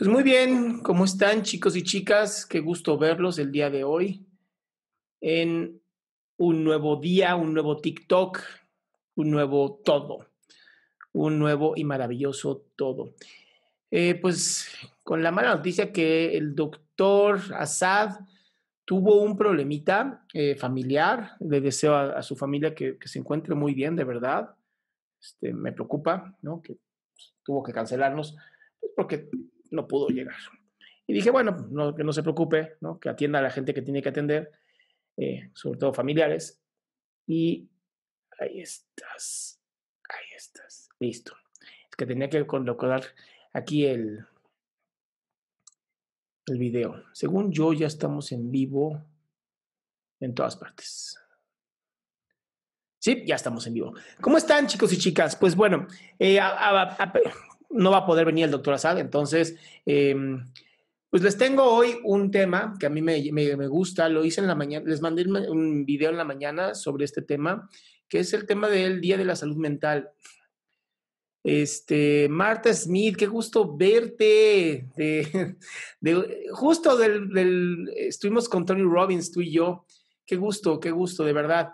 Pues muy bien, ¿cómo están chicos y chicas? Qué gusto verlos el día de hoy en un nuevo día, un nuevo TikTok, un nuevo todo, un nuevo y maravilloso todo. Eh, pues con la mala noticia que el doctor Assad tuvo un problemita eh, familiar, le deseo a, su familia que, se encuentre muy bien, de verdad. Este, me preocupa, ¿no? Que pues, tuvo que cancelarnos, pues porque no pudo llegar. Y dije, bueno, no, que no se preocupe, ¿no? que atienda a la gente que tiene que atender, eh, sobre todo familiares. Y ahí estás, ahí estás, listo. Es que tenía que colocar aquí el, el video. Según yo, ya estamos en vivo en todas partes. Sí, ya estamos en vivo. ¿Cómo están, chicos y chicas? Pues bueno, eh, no va a poder venir el doctor Asad, entonces, em, pues les tengo hoy un tema que a mí me, me, gusta, lo hice en la mañana, les mandé un video en la mañana sobre este tema, que es el tema del Día de la Salud Mental. Este, Marta Smith, qué gusto verte. De, justo del, del, estuvimos con Tony Robbins, tú y yo. Qué gusto, qué gusto, de verdad.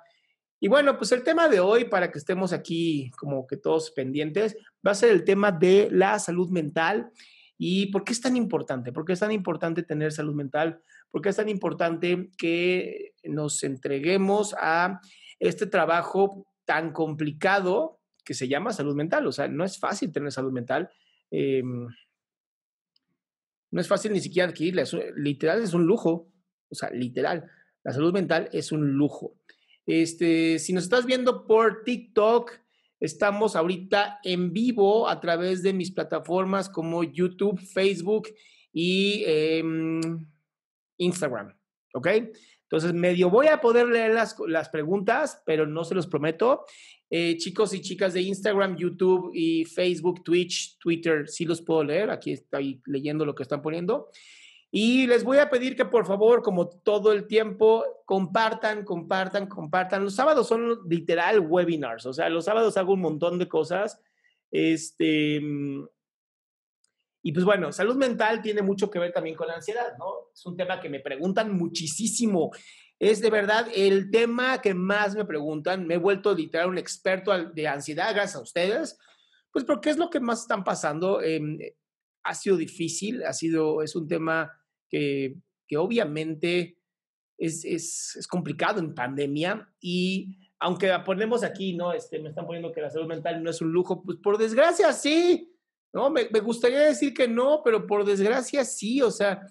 Y bueno, pues el tema de hoy, para que estemos aquí como que todos pendientes, va a ser el tema de la salud mental. ¿Y por qué es tan importante? ¿Por qué es tan importante tener salud mental? ¿Por qué es tan importante que nos entreguemos a este trabajo tan complicado que se llama salud mental? O sea, no es fácil tener salud mental. Em, no es fácil ni siquiera adquirirla. literal es un lujo. O sea, literal. La salud mental es un lujo. Este, si nos estás viendo por TikTok, estamos ahorita en vivo a través de mis plataformas como YouTube, Facebook y em, Instagram. ¿Ok? Entonces, medio voy a poder leer las, las preguntas, pero no se los prometo. Eh, chicos y chicas de Instagram, YouTube y Facebook, Twitch, Twitter, sí los puedo leer. Aquí estoy leyendo lo que están poniendo. Y les voy a pedir que por favor, como todo el tiempo, compartan, compartan, compartan. Los sábados son literal webinars, o sea, los sábados hago un montón de cosas. Este, y pues bueno, salud mental tiene mucho que ver también con la ansiedad, ¿no? Es un tema que me preguntan muchísimo. Es de verdad el tema que más me preguntan. Me he vuelto literal un experto de ansiedad gracias a ustedes. Pues porque es lo que más están pasando. Em, ha sido difícil, ha sido, es un tema que, que obviamente es, es, es, complicado en pandemia y aunque ponemos aquí, ¿no? Este, me están poniendo que la salud mental no es un lujo, pues por desgracia sí, ¿no? Me, me gustaría decir que no, pero por desgracia sí, o sea,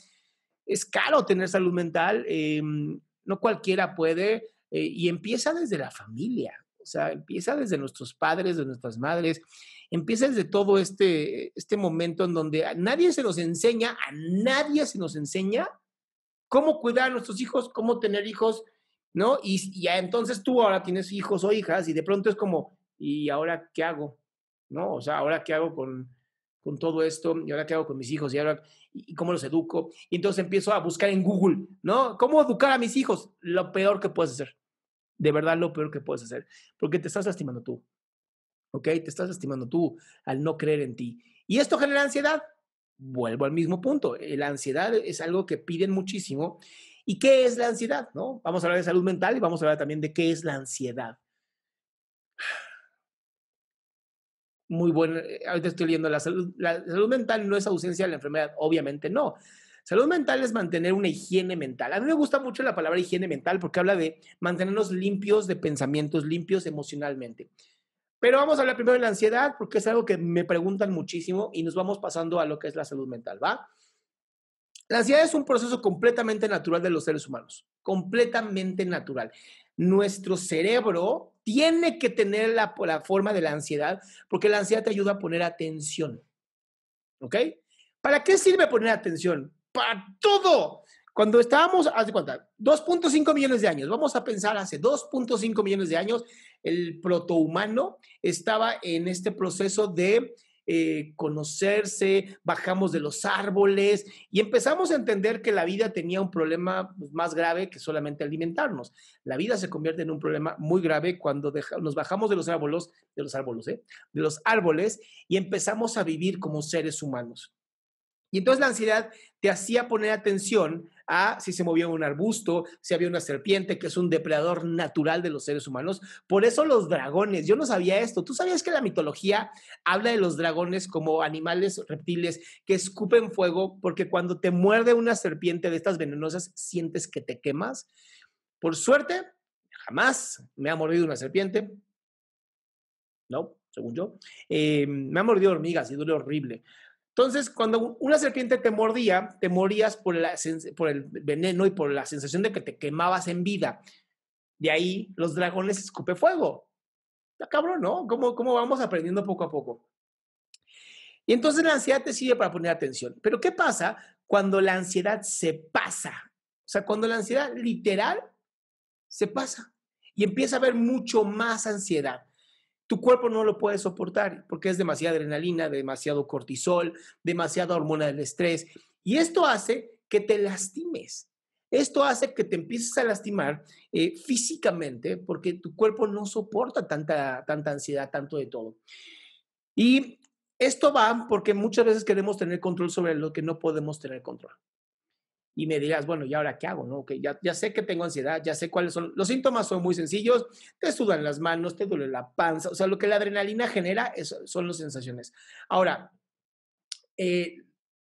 es caro tener salud mental, eh, no cualquiera puede eh, y empieza desde la familia, o sea, empieza desde nuestros padres, de nuestras madres, empieza desde todo este, este momento en donde a nadie se nos enseña, a nadie se nos enseña cómo cuidar a nuestros hijos, cómo tener hijos, ¿no? Y ya entonces tú ahora tienes hijos o hijas y de pronto es como, ¿y ahora qué hago? ¿No? O sea, ¿ahora qué hago con, con todo esto? ¿Y ahora qué hago con mis hijos? ¿Y ahora y cómo los educo? Y entonces empiezo a buscar en Google, ¿no? ¿Cómo educar a mis hijos? Lo peor que puedes hacer. De verdad, lo peor que puedes hacer. Porque te estás lastimando tú. ¿ok? Te estás lastimando tú al no creer en ti. ¿Y esto genera ansiedad? Vuelvo al mismo punto. Eh, la ansiedad es algo que piden muchísimo. ¿Y qué es la ansiedad? ¿no? Vamos a hablar de salud mental y vamos a hablar también de qué es la ansiedad. Muy bueno. Eh, ahorita estoy leyendo la salud. La salud mental no es ausencia de la enfermedad, obviamente no. Salud mental es mantener una higiene mental. A mí me gusta mucho la palabra higiene mental porque habla de mantenernos limpios de pensamientos, limpios emocionalmente. Pero vamos a hablar primero de la ansiedad, porque es algo que me preguntan muchísimo y nos vamos pasando a lo que es la salud mental, ¿va? La ansiedad es un proceso completamente natural de los seres humanos, completamente natural. Nuestro cerebro tiene que tener la, forma de la ansiedad, porque la ansiedad te ayuda a poner atención. ¿Ok? ¿Para qué sirve poner atención? Para todo. Cuando estábamos, haz de cuenta, 2.5 millones de años, vamos a pensar hace 2.5 millones de años, el protohumano estaba en este proceso de eh, conocerse, bajamos de los árboles y empezamos a entender que la vida tenía un problema pues, más grave que solamente alimentarnos. La vida se convierte en un problema muy grave cuando nos bajamos de los árboles, de los árboles, ¿eh? de los árboles y empezamos a vivir como seres humanos. Y entonces la ansiedad te hacía poner atención a si se movía un arbusto, si había una serpiente, que es un depredador natural de los seres humanos. Por eso los dragones, yo no sabía esto. ¿Tú sabías que la mitología habla de los dragones como animales reptiles que escupen fuego porque cuando te muerde una serpiente de estas venenosas sientes que te quemas? Por suerte, jamás me ha mordido una serpiente. No, según yo. Eh, me ha mordido hormigas y duele horrible. Entonces, cuando una serpiente te mordía, te morías por, el veneno y por la sensación de que te quemabas en vida. De ahí los dragones escupe fuego. Cabrón, ¿no? ¿Cómo, ¿Cómo vamos aprendiendo poco a poco? Y entonces la ansiedad te sirve para poner atención. Pero ¿qué pasa cuando la ansiedad se pasa? O sea, cuando la ansiedad literal se pasa y empieza a haber mucho más ansiedad tu cuerpo no lo puede soportar porque es demasiada adrenalina, demasiado cortisol, demasiada hormona del estrés. Y esto hace que te lastimes. Esto hace que te empieces a lastimar eh, físicamente porque tu cuerpo no soporta tanta, tanta ansiedad, tanto de todo. Y esto va porque muchas veces queremos tener control sobre lo que no podemos tener control y me dirás, bueno, ¿y ahora qué hago? No? ya, ya sé que tengo ansiedad, ya sé cuáles son. Los síntomas son muy sencillos, te sudan las manos, te duele la panza, o sea, lo que la adrenalina genera son las sensaciones. Ahora, eh,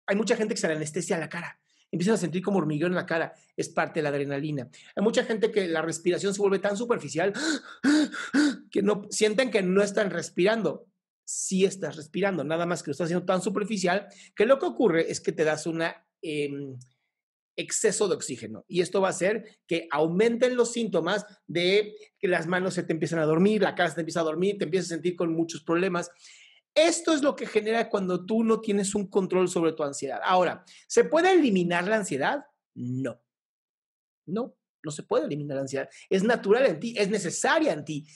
hay mucha gente que se le anestesia la cara, empiezan a sentir como hormigueo en la cara, es parte de la adrenalina. Hay mucha gente que la respiración se vuelve tan superficial que no sienten que no están respirando. Sí estás respirando, nada más que lo estás haciendo tan superficial que lo que ocurre es que te das una... Em, exceso de oxígeno. Y esto va a hacer que aumenten los síntomas de que las manos se te empiezan a dormir, la cara se te empieza a dormir, te empiezas a sentir con muchos problemas. Esto es lo que genera cuando tú no tienes un control sobre tu ansiedad. Ahora, ¿se puede eliminar la ansiedad? No. No, no se puede eliminar la ansiedad. Es natural en ti, es necesaria en ti.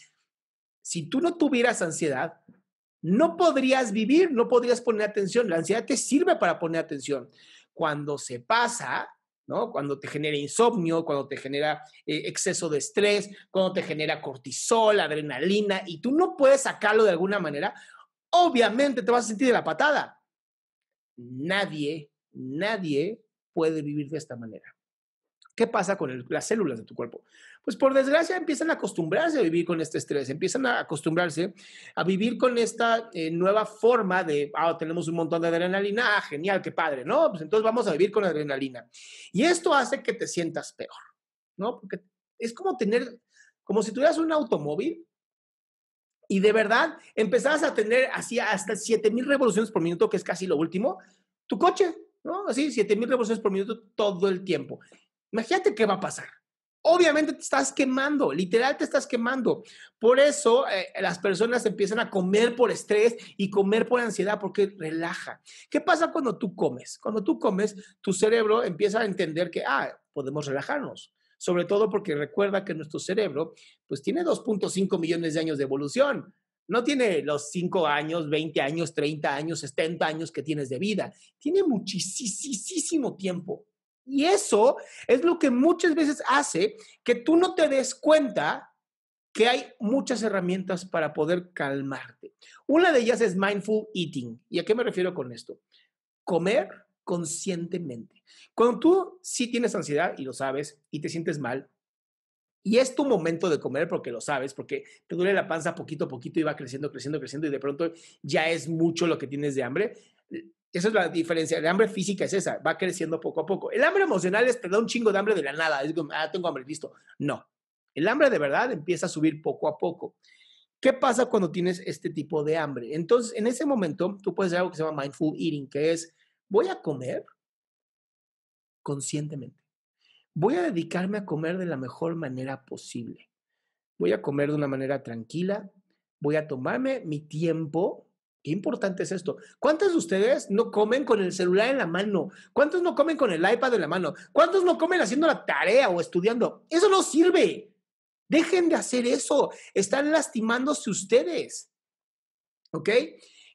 Si tú no tuvieras ansiedad, no podrías vivir, no podrías poner atención. La ansiedad te sirve para poner atención. Cuando se pasa, ¿no? Cuando te genera insomnio, cuando te genera eh, exceso de estrés, cuando te genera cortisol, adrenalina, y tú no puedes sacarlo de alguna manera, obviamente te vas a sentir de la patada. Nadie, nadie puede vivir de esta manera. ¿Qué pasa con las células de tu cuerpo? Pues por desgracia empiezan a acostumbrarse a vivir con este estrés, empiezan a acostumbrarse a vivir con esta eh, nueva forma de, ah, tenemos un montón de adrenalina, ah, genial, qué padre, ¿no? Pues entonces vamos a vivir con adrenalina. Y esto hace que te sientas peor, ¿no? Porque es como tener, como si tuvieras un automóvil y de verdad empezaras a tener así hasta 7000 revoluciones por minuto, que es casi lo último, tu coche, ¿no? Así, 7000 revoluciones por minuto todo el tiempo. Imagínate qué va a pasar. Obviamente te estás quemando, literal te estás quemando. Por eso eh, las personas empiezan a comer por estrés y comer por ansiedad porque relaja. ¿Qué pasa cuando tú comes? Cuando tú comes, tu cerebro empieza a entender que, ah, podemos relajarnos. Sobre todo porque recuerda que nuestro cerebro, pues tiene 2.5 millones de años de evolución. No tiene los 5 años, 20 años, 30 años, 70 años que tienes de vida. Tiene muchísimo tiempo. Y eso es lo que muchas veces hace que tú no te des cuenta que hay muchas herramientas para poder calmarte. Una de ellas es mindful eating. ¿Y a qué me refiero con esto? Comer conscientemente. Cuando tú sí tienes ansiedad y lo sabes y te sientes mal, y es tu momento de comer porque lo sabes, porque te duele la panza poquito a poquito y va creciendo, creciendo, creciendo y de pronto ya es mucho lo que tienes de hambre. Esa es la diferencia. El hambre física es esa, va creciendo poco a poco. El hambre emocional es te da un chingo de hambre de la nada. Es como, ah, tengo hambre, listo. No. El hambre de verdad empieza a subir poco a poco. ¿Qué pasa cuando tienes este tipo de hambre? Entonces, en ese momento, tú puedes hacer algo que se llama mindful eating, que es, voy a comer conscientemente. Voy a dedicarme a comer de la mejor manera posible. Voy a comer de una manera tranquila. Voy a tomarme mi tiempo Qué importante es esto. ¿Cuántos de ustedes no comen con el celular en la mano? ¿Cuántos no comen con el iPad en la mano? ¿Cuántos no comen haciendo la tarea o estudiando? Eso no sirve. Dejen de hacer eso. Están lastimándose ustedes. ¿Ok?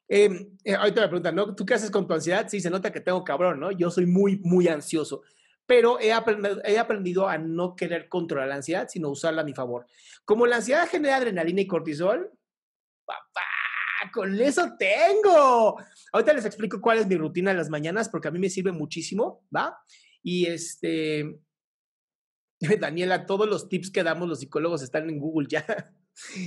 Em, eh, ahorita me preguntan, ¿no? ¿Tú qué haces con tu ansiedad? Sí, se nota que tengo cabrón, ¿no? Yo soy muy, muy ansioso. Pero he aprendido, he aprendido a no querer controlar la ansiedad, sino usarla a mi favor. Como la ansiedad genera adrenalina y cortisol, papá, con eso tengo. Ahorita les explico cuál es mi rutina en las mañanas porque a mí me sirve muchísimo, ¿va? Y este, Daniela, todos los tips que damos los psicólogos están en Google ya.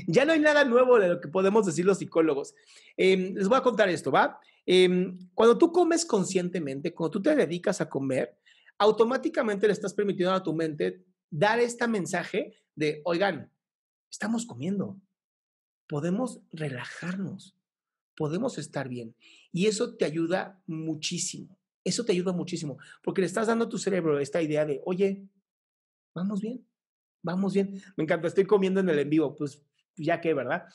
Ya no hay nada nuevo de lo que podemos decir los psicólogos. Em, les voy a contar esto, ¿va? Em, cuando tú comes conscientemente, cuando tú te dedicas a comer, automáticamente le estás permitiendo a tu mente dar este mensaje de, oigan, estamos comiendo, podemos relajarnos, podemos estar bien. Y eso te ayuda muchísimo, eso te ayuda muchísimo, porque le estás dando a tu cerebro esta idea de, oye, vamos bien, vamos bien. Me encanta, estoy comiendo en el en vivo, pues ya que, ¿verdad?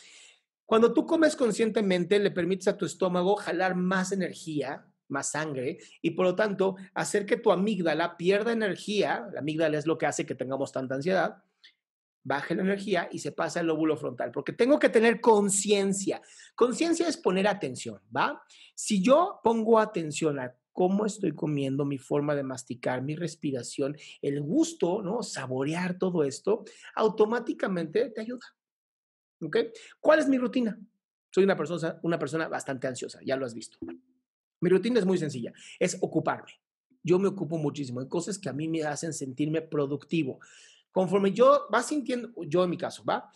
Cuando tú comes conscientemente, le permites a tu estómago jalar más energía, más sangre, y por lo tanto hacer que tu amígdala pierda energía. La amígdala es lo que hace que tengamos tanta ansiedad baje la energía y se pasa al lóbulo frontal, porque tengo que tener conciencia. Conciencia es poner atención, ¿va? Si yo pongo atención a cómo estoy comiendo, mi forma de masticar, mi respiración, el gusto, ¿no? Saborear todo esto, automáticamente te ayuda. ¿Ok? ¿Cuál es mi rutina? Soy una persona, una persona bastante ansiosa, ya lo has visto. Mi rutina es muy sencilla, es ocuparme. Yo me ocupo muchísimo de cosas que a mí me hacen sentirme productivo. Conforme yo va sintiendo, yo en mi caso, ¿va?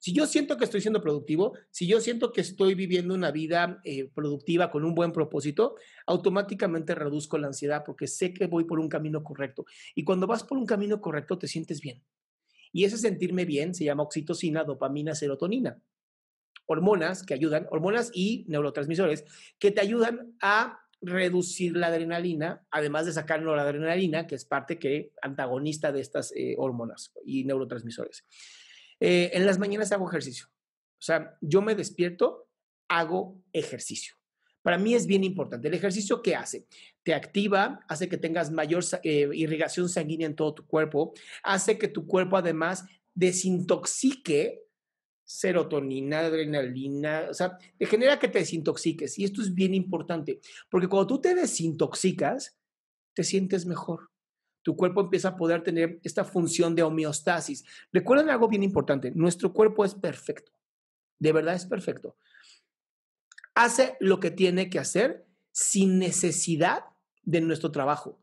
Si yo siento que estoy siendo productivo, si yo siento que estoy viviendo una vida eh, productiva con un buen propósito, automáticamente reduzco la ansiedad porque sé que voy por un camino correcto. Y cuando vas por un camino correcto, te sientes bien. Y ese sentirme bien se llama oxitocina, dopamina, serotonina. Hormonas que ayudan, hormonas y neurotransmisores que te ayudan a reducir la adrenalina, además de sacar la adrenalina, que es parte que antagonista de estas eh, hormonas y neurotransmisores. Eh, en las mañanas hago ejercicio. O sea, yo me despierto, hago ejercicio. Para mí es bien importante. El ejercicio que hace, te activa, hace que tengas mayor eh, irrigación sanguínea en todo tu cuerpo, hace que tu cuerpo además desintoxique serotonina, adrenalina, o sea, te genera que te desintoxiques. Y esto es bien importante, porque cuando tú te desintoxicas, te sientes mejor. Tu cuerpo empieza a poder tener esta función de homeostasis. Recuerden algo bien importante, nuestro cuerpo es perfecto, de verdad es perfecto. Hace lo que tiene que hacer sin necesidad de nuestro trabajo.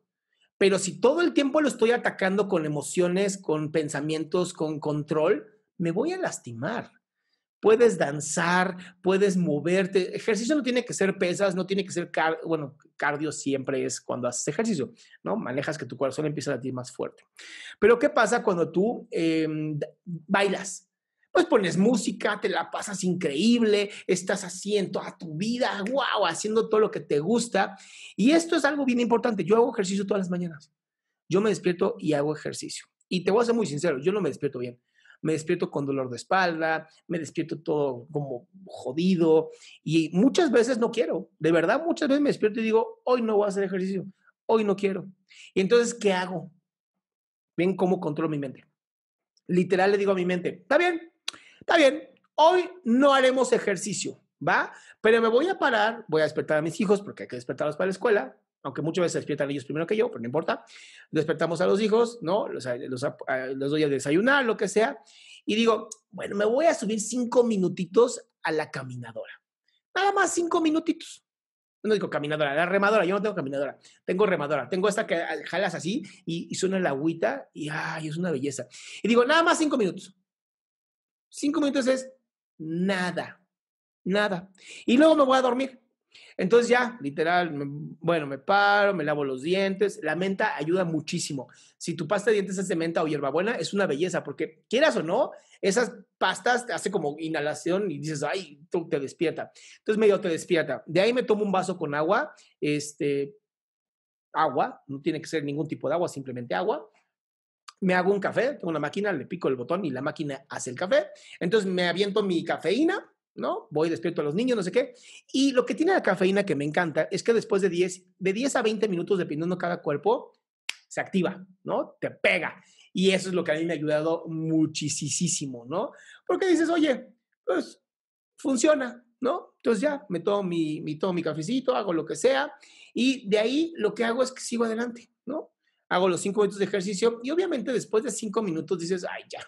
Pero si todo el tiempo lo estoy atacando con emociones, con pensamientos, con control, me voy a lastimar puedes danzar, puedes moverte. Ejercicio no tiene que ser pesas, no tiene que ser, bueno, cardio siempre es cuando haces ejercicio, ¿no? Manejas que tu corazón empieza a latir más fuerte. Pero ¿qué pasa cuando tú em, bailas? Pues pones música, te la pasas increíble, estás haciendo toda tu vida, wow, haciendo todo lo que te gusta. Y esto es algo bien importante. Yo hago ejercicio todas las mañanas. Yo me despierto y hago ejercicio. Y te voy a ser muy sincero, yo no me despierto bien me despierto con dolor de espalda, me despierto todo como jodido y muchas veces no quiero, de verdad muchas veces me despierto y digo, hoy no voy a hacer ejercicio, hoy no quiero. Y entonces, ¿qué hago? Ven cómo controlo mi mente. Literal le digo a mi mente, está bien, está bien, hoy no haremos ejercicio, ¿va? Pero me voy a parar, voy a despertar a mis hijos porque hay que despertarlos para la escuela, aunque muchas veces despiertan ellos primero que yo, pero no importa. Despertamos a los hijos, ¿no? Los, los, los, doy a desayunar, lo que sea. Y digo, bueno, me voy a subir cinco minutitos a la caminadora. Nada más cinco minutitos. No digo caminadora, la remadora. Yo no tengo caminadora. Tengo remadora. Tengo esta que jalas así y, suena la agüita y ay, es una belleza. Y digo, nada más cinco minutos. Cinco minutos es nada. Nada. Y luego me voy a dormir. Entonces ya, literal, bueno, me paro, me lavo los dientes. La menta ayuda muchísimo. Si tu pasta de dientes es de menta o hierbabuena, es una belleza, porque quieras o no, esas pastas te hace como inhalación y dices, ay, tú te despierta. Entonces medio te despierta. De ahí me tomo un vaso con agua, este, agua, no tiene que ser ningún tipo de agua, simplemente agua. Me hago un café, tengo una máquina, le pico el botón y la máquina hace el café. Entonces me aviento mi cafeína, ¿no? Voy despierto a los niños, no sé qué. Y lo que tiene la cafeína que me encanta es que después de 10, de 10 a 20 minutos, dependiendo cada cuerpo, se activa, ¿no? Te pega. Y eso es lo que a mí me ha ayudado muchísimo, ¿no? Porque dices, oye, pues funciona, ¿no? Entonces ya me tomo mi, mi, tomo mi cafecito, hago lo que sea. Y de ahí lo que hago es que sigo adelante, ¿no? Hago los cinco minutos de ejercicio y obviamente después de cinco minutos dices, ay, ya,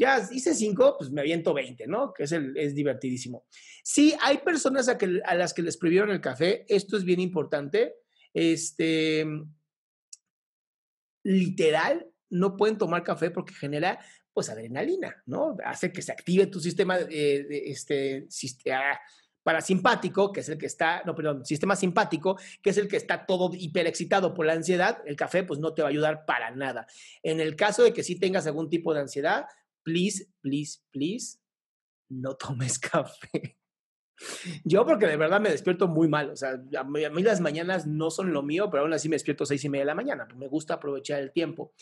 Ya hice cinco, pues me aviento 20, ¿no? Que es, el, es divertidísimo. Sí, hay personas a, que, a las que les prohibieron el café. Esto es bien importante. Este, literal, no pueden tomar café porque genera pues adrenalina, ¿no? Hace que se active tu sistema eh, este, sistema, ah, parasimpático, que es el que está, no, perdón, sistema simpático, que es el que está todo hiperexcitado por la ansiedad, el café pues no te va a ayudar para nada. En el caso de que sí tengas algún tipo de ansiedad, please, please, please, no tomes café. Yo porque de verdad me despierto muy mal, o sea, a mí, las mañanas no son lo mío, pero aún así me despierto seis y media de la mañana, pues me gusta aprovechar el tiempo.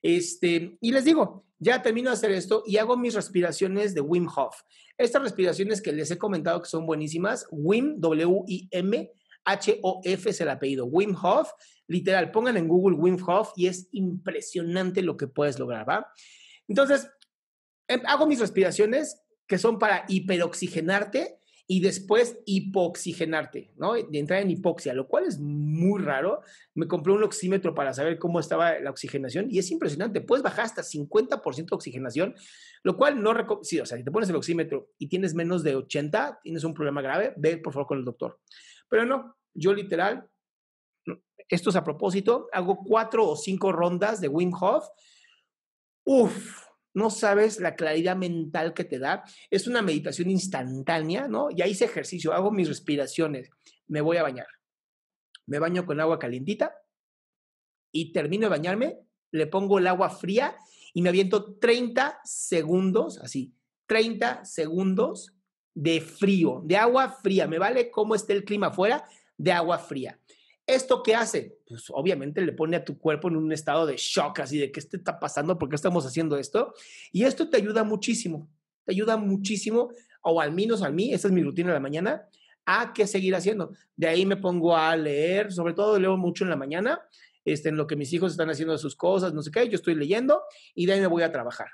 Este, y les digo, ya termino de hacer esto y hago mis respiraciones de Wim Hof. Estas respiraciones que les he comentado que son buenísimas, Wim, W-I-M, H-O-F es el apellido, Wim Hof, literal, pongan en Google Wim Hof y es impresionante lo que puedes lograr, ¿va? Entonces, hago mis respiraciones que son para hiperoxigenarte y después hipoxigenarte, ¿no? De entrar en hipoxia, lo cual es muy raro. Me compré un oxímetro para saber cómo estaba la oxigenación y es impresionante. Puedes bajar hasta 50% de oxigenación, lo cual no sí, o sea, si te pones el oxímetro y tienes menos de 80, tienes un problema grave, ve por favor con el doctor. Pero no, yo literal, esto es a propósito, hago cuatro o cinco rondas de Wim Hof. Uf, no sabes la claridad mental que te da. Es una meditación instantánea, ¿no? Ya hice ejercicio, hago mis respiraciones, me voy a bañar. Me baño con agua calientita y termino de bañarme, le pongo el agua fría y me aviento 30 segundos, así, 30 segundos de frío, de agua fría. Me vale cómo esté el clima afuera, de agua fría. ¿Esto qué hace? Pues obviamente le pone a tu cuerpo en un estado de shock, así de qué está pasando, por qué estamos haciendo esto. Y esto te ayuda muchísimo, te ayuda muchísimo, o al menos a mí, esa es mi rutina de la mañana, a qué seguir haciendo. De ahí me pongo a leer, sobre todo leo mucho en la mañana, este, en lo que mis hijos están haciendo sus cosas, no sé qué, yo estoy leyendo y de ahí me voy a trabajar.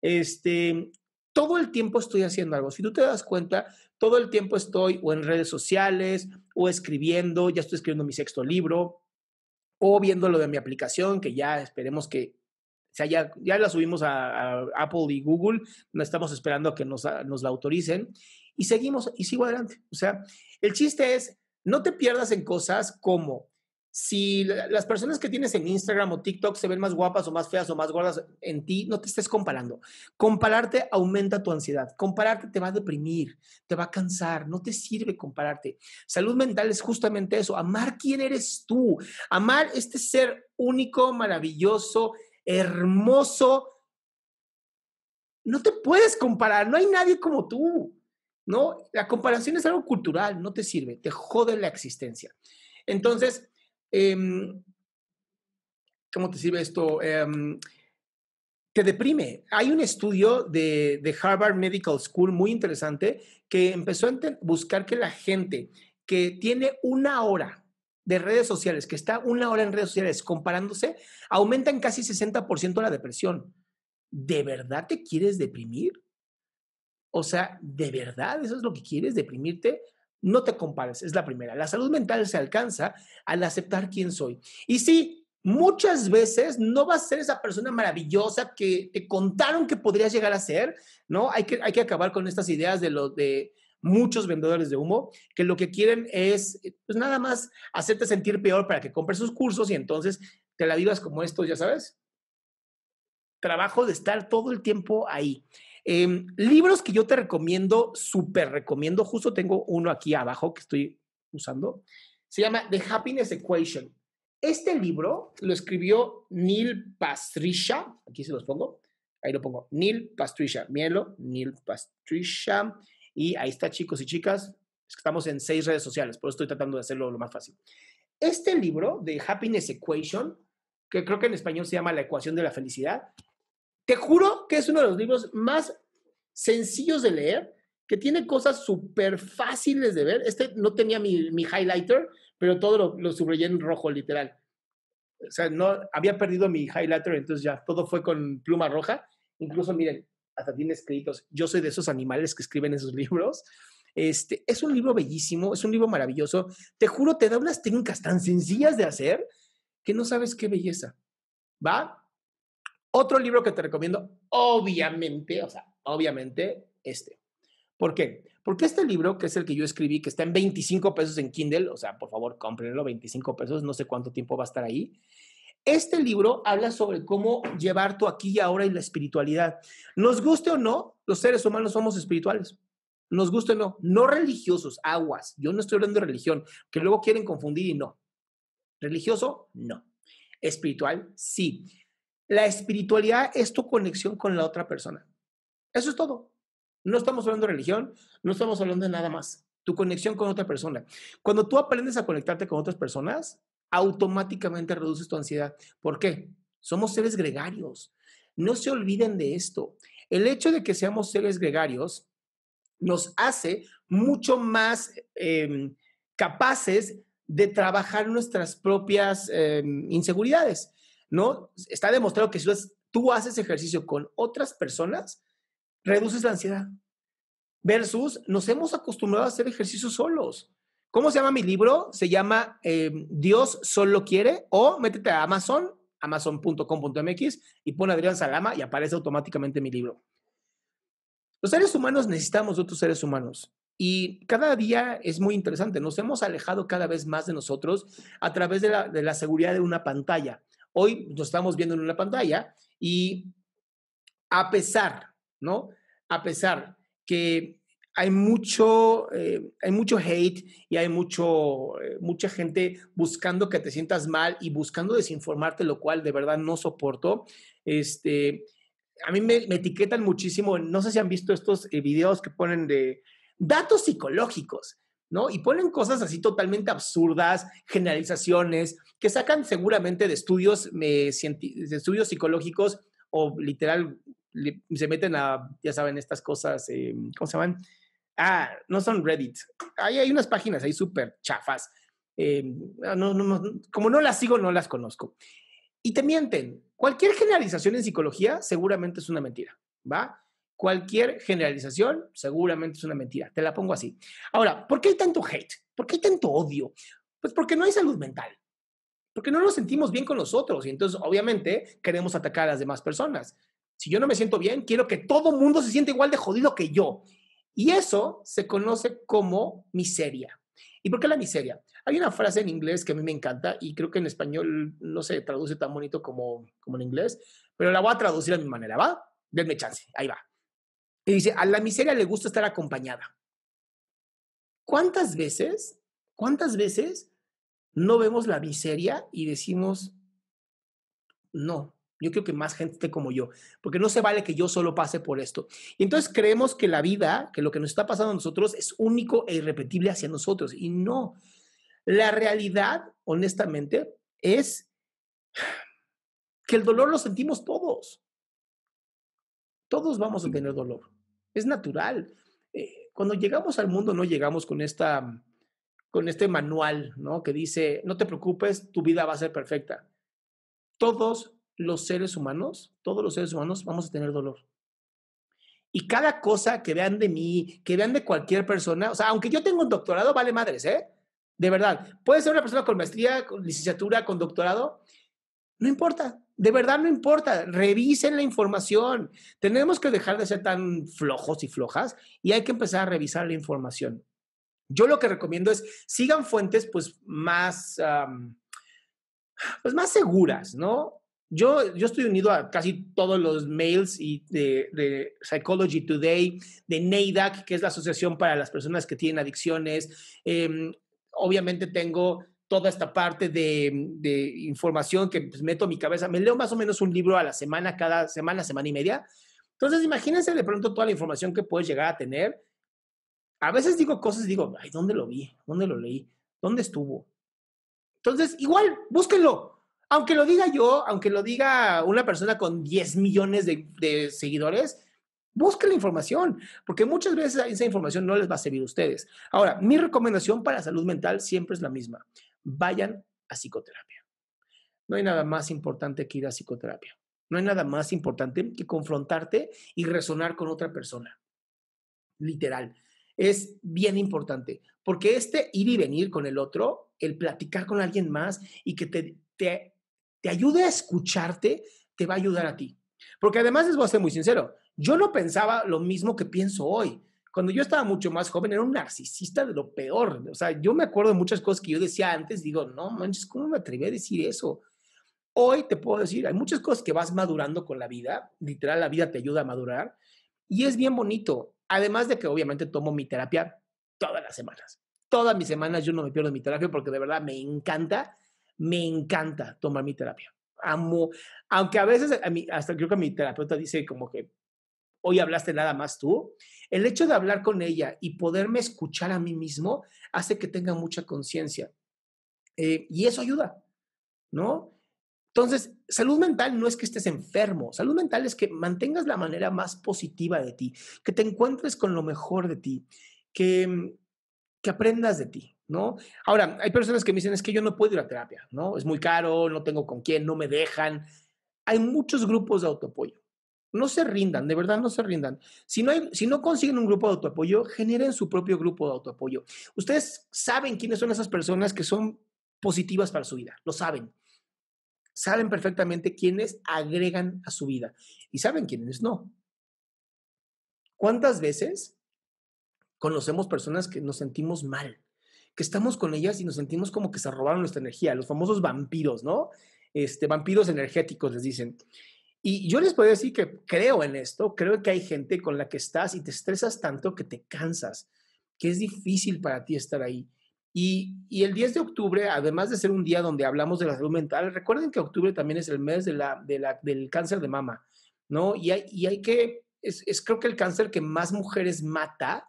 Este, todo el tiempo estoy haciendo algo. Si tú te das cuenta, todo el tiempo estoy o en redes sociales o escribiendo, ya estoy escribiendo mi sexto libro o viendo lo de mi aplicación, que ya esperemos que sea, ya, ya la subimos a, Apple y Google, no estamos esperando a que nos, nos la autoricen y seguimos y sigo adelante. O sea, el chiste es, no te pierdas en cosas como si las personas que tienes en Instagram o TikTok se ven más guapas o más feas o más gordas en ti, no te estés comparando. Compararte aumenta tu ansiedad. Compararte te va a deprimir, te va a cansar, no te sirve compararte. Salud mental es justamente eso, amar quién eres tú, amar este ser único, maravilloso, hermoso. No te puedes comparar, no hay nadie como tú. ¿No? La comparación es algo cultural, no te sirve, te jode la existencia. Entonces, Em, ¿cómo te sirve esto? Em, te deprime. Hay un estudio de, de, Harvard Medical School muy interesante que empezó a buscar que la gente que tiene una hora de redes sociales, que está una hora en redes sociales comparándose, aumenta en casi 60% la depresión. ¿De verdad te quieres deprimir? O sea, ¿de verdad eso es lo que quieres, deprimirte? No te compares, es la primera. La salud mental se alcanza al aceptar quién soy. Y sí, muchas veces no vas a ser esa persona maravillosa que te contaron que podrías llegar a ser, ¿no? Hay que, hay que acabar con estas ideas de los de muchos vendedores de humo que lo que quieren es, pues nada más hacerte sentir peor para que compres sus cursos y entonces te la vivas como esto, ya sabes. Trabajo de estar todo el tiempo ahí. Em, libros que yo te recomiendo, súper recomiendo, justo tengo uno aquí abajo que estoy usando, se llama The Happiness Equation. Este libro lo escribió Neil Pastrisha, aquí se los pongo, ahí lo pongo, Neil Pastrisha, mielo, Neil Pastrisha, y ahí está chicos y chicas, estamos en seis redes sociales, por eso estoy tratando de hacerlo lo más fácil. Este libro de Happiness Equation, que creo que en español se llama La ecuación de la felicidad, te juro que es uno de los libros más sencillos de leer, que tiene cosas súper fáciles de ver. Este no tenía mi, highlighter, pero todo lo, lo, subrayé en rojo, literal. O sea, no había perdido mi highlighter, entonces ya todo fue con pluma roja. Incluso, miren, hasta tiene escritos. Yo soy de esos animales que escriben esos libros. Este, es un libro bellísimo, es un libro maravilloso. Te juro, te da unas técnicas tan sencillas de hacer que no sabes qué belleza. ¿Va? Otro libro que te recomiendo, obviamente, o sea, obviamente, este. ¿Por qué? Porque este libro, que es el que yo escribí, que está en 25 pesos en Kindle, o sea, por favor, cómprenlo, 25 pesos, no sé cuánto tiempo va a estar ahí. Este libro habla sobre cómo llevar tu aquí y ahora y la espiritualidad. Nos guste o no, los seres humanos somos espirituales. Nos guste o no, no religiosos, aguas. Yo no estoy hablando de religión, que luego quieren confundir y no. Religioso, no. Espiritual, sí. La espiritualidad es tu conexión con la otra persona. Eso es todo. No estamos hablando de religión, no estamos hablando de nada más. Tu conexión con otra persona. Cuando tú aprendes a conectarte con otras personas, automáticamente reduces tu ansiedad. ¿Por qué? Somos seres gregarios. No se olviden de esto. El hecho de que seamos seres gregarios nos hace mucho más em, capaces de trabajar nuestras propias em, inseguridades, ¿no? Está demostrado que si tú haces ejercicio con otras personas, reduces la ansiedad. Versus nos hemos acostumbrado a hacer ejercicio solos. ¿Cómo se llama mi libro? Se llama em, Dios solo quiere o métete a Amazon, amazon.com.mx y pon Adrián Salama y aparece automáticamente mi libro. Los seres humanos necesitamos otros seres humanos y cada día es muy interesante. Nos hemos alejado cada vez más de nosotros a través de la seguridad de una pantalla. Hoy nos estamos viendo en una pantalla y a pesar, ¿no? A pesar que hay mucho, eh, hay mucho hate y hay mucho, eh, mucha gente buscando que te sientas mal y buscando desinformarte, lo cual de verdad no soporto. Este, a mí me, etiquetan muchísimo, no sé si han visto estos eh, videos que ponen de datos psicológicos, ¿no? Y ponen cosas así totalmente absurdas, generalizaciones, que sacan seguramente de estudios, de estudios psicológicos o literal se meten a, ya saben, estas cosas, ¿cómo se llaman? Ah, no son Reddit. Ahí hay unas páginas ahí súper chafas. Eh, como no las sigo, no las conozco. Y te mienten. Cualquier generalización en psicología seguramente es una mentira, ¿va? Cualquier generalización seguramente es una mentira. Te la pongo así. Ahora, ¿por qué hay tanto hate? ¿Por qué hay tanto odio? Pues porque no hay salud mental. Porque no nos sentimos bien con nosotros y entonces obviamente queremos atacar a las demás personas. Si yo no me siento bien, quiero que todo mundo se sienta igual de jodido que yo. Y eso se conoce como miseria. ¿Y por qué la miseria? Hay una frase en inglés que a mí me encanta y creo que en español no se traduce tan bonito como, como en inglés, pero la voy a traducir a mi manera, ¿va? Denme chance, ahí va. Y dice, a la miseria le gusta estar acompañada. ¿Cuántas veces, cuántas veces no vemos la miseria y decimos, no, yo creo que más gente como yo, porque no se vale que yo solo pase por esto. Y entonces creemos que la vida, que lo que nos está pasando a nosotros es único e irrepetible hacia nosotros. Y no. La realidad, honestamente, es que el dolor lo sentimos todos. Todos vamos a tener dolor. Es natural. Eh, cuando llegamos al mundo no llegamos con esta con este manual, ¿no? Que dice, no te preocupes, tu vida va a ser perfecta. Todos los seres humanos, todos los seres humanos, vamos a tener dolor. Y cada cosa que vean de mí, que vean de cualquier persona, o sea, aunque yo tenga un doctorado, vale madres, ¿eh? De verdad. Puede ser una persona con maestría, con licenciatura, con doctorado. No importa, de verdad no importa. Revisen la información. Tenemos que dejar de ser tan flojos y flojas y hay que empezar a revisar la información. Yo lo que recomiendo es sigan fuentes pues más, pues más seguras, ¿no? Yo, yo estoy unido a casi todos los mails y de, Psychology Today, de NAIDAC, que es la Asociación para las Personas que tienen Adicciones. Em, obviamente tengo toda esta parte de, información que pues, meto a mi cabeza. Me leo más o menos un libro a la semana, cada semana, semana y media. Entonces, imagínense de pronto toda la información que puedes llegar a tener. A veces digo cosas digo, ay, ¿dónde lo vi? ¿Dónde lo leí? ¿Dónde estuvo? Entonces, igual, búsquenlo aunque lo diga yo, aunque lo diga una persona con 10 millones de, seguidores, busquen la información, porque muchas veces esa información no les va a servir a ustedes. Ahora, mi recomendación para salud mental siempre es la misma. Vayan a psicoterapia. No hay nada más importante que ir a psicoterapia. No hay nada más importante que confrontarte y resonar con otra persona. Literal. Es bien importante, porque este ir y venir con el otro, el platicar con alguien más y que te, te te ayude a escucharte, te va a ayudar a ti. Porque además les voy a ser muy sincero, yo no pensaba lo mismo que pienso hoy. Cuando yo estaba mucho más joven era un narcisista de lo peor. O sea, yo me acuerdo de muchas cosas que yo decía antes, digo, no manches, ¿cómo me atreví a decir eso? Hoy te puedo decir, hay muchas cosas que vas madurando con la vida, literal, la vida te ayuda a madurar y es bien bonito. Además de que obviamente tomo mi terapia todas las semanas. Todas mis semanas yo no me pierdo mi terapia porque de verdad me encanta, me encanta tomar mi terapia. Amo, aunque a veces, hasta creo que mi terapeuta dice como que hoy hablaste nada más tú, el hecho de hablar con ella y poderme escuchar a mí mismo hace que tenga mucha conciencia. Eh, y eso ayuda, ¿no? Entonces, salud mental no es que estés enfermo, salud mental es que mantengas la manera más positiva de ti, que te encuentres con lo mejor de ti, que, que aprendas de ti, ¿no? Ahora, hay personas que me dicen, es que yo no puedo ir a terapia, ¿no? Es muy caro, no tengo con quién, no me dejan. Hay muchos grupos de autoapoyo. No se rindan, de verdad no se rindan. Si no, si no consiguen un grupo de autoapoyo, generen su propio grupo de autoapoyo. Ustedes saben quiénes son esas personas que son positivas para su vida, lo saben saben perfectamente quiénes agregan a su vida y saben quiénes no. ¿Cuántas veces conocemos personas que nos sentimos mal? Que estamos con ellas y nos sentimos como que se robaron nuestra energía, los famosos vampiros, ¿no? Este, vampiros energéticos les dicen. Y yo les puedo decir que creo en esto, creo que hay gente con la que estás y te estresas tanto que te cansas, que es difícil para ti estar ahí. Y, el 10 de octubre, además de ser un día donde hablamos de la salud mental, recuerden que octubre también es el mes del cáncer de mama, ¿no? Y hay, hay que, es, creo que el cáncer que más mujeres mata,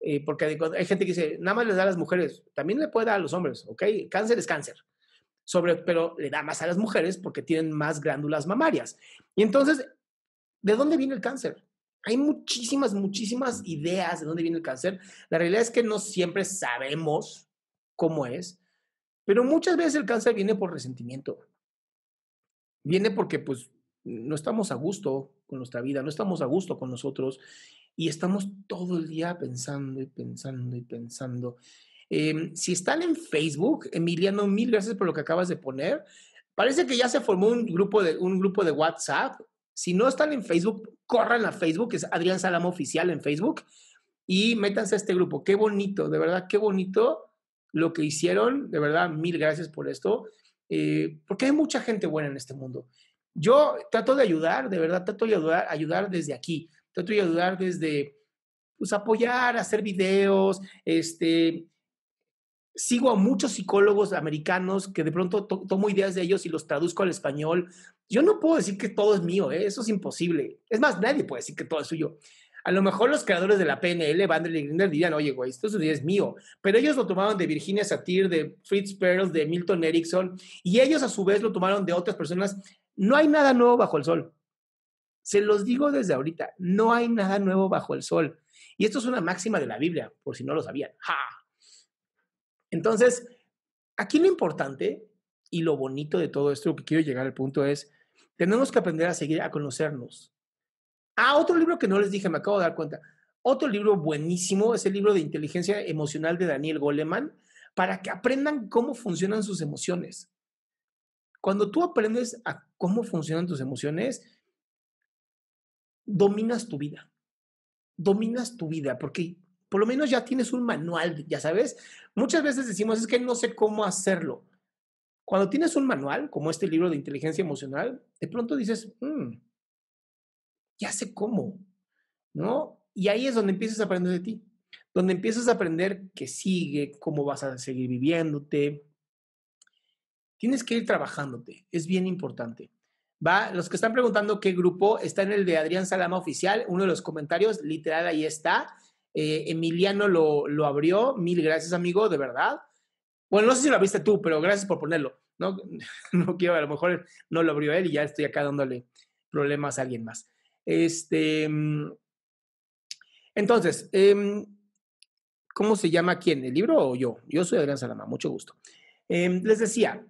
eh, porque hay, gente que dice, nada más le da a las mujeres, también le puede dar a los hombres, ¿ok? Cáncer es cáncer, sobre, pero le da más a las mujeres porque tienen más glándulas mamarias. Y entonces, ¿de dónde viene el cáncer? Hay muchísimas, muchísimas ideas de dónde viene el cáncer. La realidad es que no siempre sabemos cómo es, pero muchas veces el cáncer viene por resentimiento. Viene porque pues no estamos a gusto con nuestra vida, no estamos a gusto con nosotros y estamos todo el día pensando y pensando y pensando. Em, si están en Facebook, Emiliano, mil gracias por lo que acabas de poner. Parece que ya se formó un grupo de, un grupo de WhatsApp si no están en Facebook, corran a Facebook, es Adrián Salama Oficial en Facebook, y métanse a este grupo. Qué bonito, de verdad, qué bonito lo que hicieron. De verdad, mil gracias por esto, eh, porque hay mucha gente buena en este mundo. Yo trato de ayudar, de verdad, trato de ayudar, ayudar desde aquí. Trato de ayudar desde, pues, apoyar, hacer videos, este, sigo a muchos psicólogos americanos que de pronto tomo ideas de ellos y los traduzco al español. Yo no puedo decir que todo es mío, ¿eh? eso es imposible. Es más, nadie puede decir que todo es suyo. A lo mejor los creadores de la PNL, Vandel y Grinder, dirían, oye, güey, esto es mío. Pero ellos lo tomaron de Virginia Satir, de Fritz Perls, de Milton Erickson, y ellos a su vez lo tomaron de otras personas. No hay nada nuevo bajo el sol. Se los digo desde ahorita, no hay nada nuevo bajo el sol. Y esto es una máxima de la Biblia, por si no lo sabían. ¡Ja! Entonces, aquí lo importante y lo bonito de todo esto, que quiero llegar al punto es, tenemos que aprender a seguir a conocernos. Ah, otro libro que no les dije, me acabo de dar cuenta. Otro libro buenísimo es el libro de inteligencia emocional de Daniel Goleman para que aprendan cómo funcionan sus emociones. Cuando tú aprendes a cómo funcionan tus emociones, dominas tu vida. Dominas tu vida, porque por lo menos ya tienes un manual, ya sabes. Muchas veces decimos, es que no sé cómo hacerlo. Cuando tienes un manual, como este libro de inteligencia emocional, de pronto dices, mm, ya sé cómo, ¿no? Y ahí es donde empiezas a aprender de ti, donde empiezas a aprender qué sigue, cómo vas a seguir viviéndote. Tienes que ir trabajándote, es bien importante. Va, los que están preguntando qué grupo está en el de Adrián Salama Oficial, uno de los comentarios, literal, ahí está. Eh, Emiliano lo, lo, abrió. Mil gracias, amigo, de verdad. Bueno, no sé si lo viste tú, pero gracias por ponerlo. No, no quiero, a lo mejor no lo abrió él y ya estoy acá dándole problemas a alguien más. Este, mm, entonces, em, ¿cómo se llama quién? ¿El libro o yo? Yo soy Adrián Salama, mucho gusto. Em, les decía,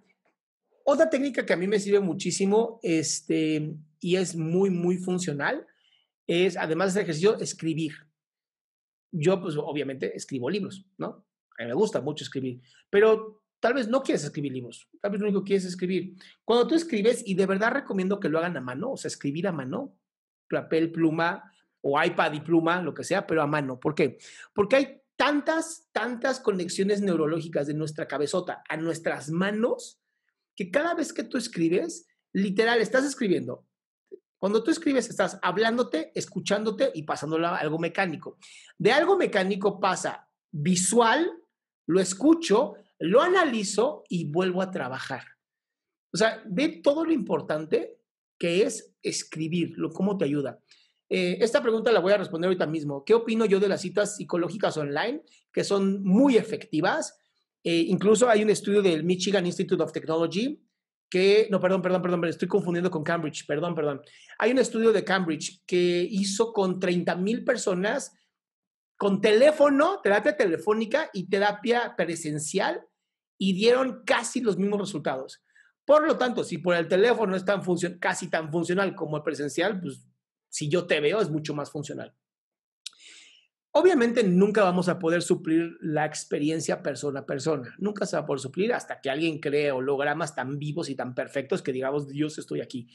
otra técnica que a mí me sirve muchísimo este, y es muy, muy funcional es, además de ejercicio, escribir yo pues obviamente escribo libros, ¿no? A mí me gusta mucho escribir, pero tal vez no quieres escribir libros, tal vez lo único que quieres escribir. Cuando tú escribes, y de verdad recomiendo que lo hagan a mano, o sea, escribir a mano, papel, pluma o iPad y pluma, lo que sea, pero a mano. ¿Por qué? Porque hay tantas, tantas conexiones neurológicas de nuestra cabezota a nuestras manos que cada vez que tú escribes, literal, estás escribiendo. Cuando tú escribes, estás hablándote, escuchándote y pasándolo a algo mecánico. De algo mecánico pasa visual, lo escucho, lo analizo y vuelvo a trabajar. O sea, ve todo lo importante que es escribirlo, cómo te ayuda. Eh, esta pregunta la voy a responder ahorita mismo. ¿Qué opino yo de las citas psicológicas online que son muy efectivas? Eh, incluso hay un estudio del Michigan Institute of Technology no, perdón, perdón, perdón, me estoy confundiendo con Cambridge, perdón, perdón. Hay un estudio de Cambridge que hizo con 30 mil personas con teléfono, terapia telefónica y terapia presencial y dieron casi los mismos resultados. Por lo tanto, si por el teléfono es tan casi tan funcional como el presencial, pues si yo te veo es mucho más funcional. Obviamente nunca vamos a poder suplir la experiencia persona a persona. Nunca se va a poder suplir hasta que alguien cree hologramas tan vivos y tan perfectos que digamos, Dios, estoy aquí.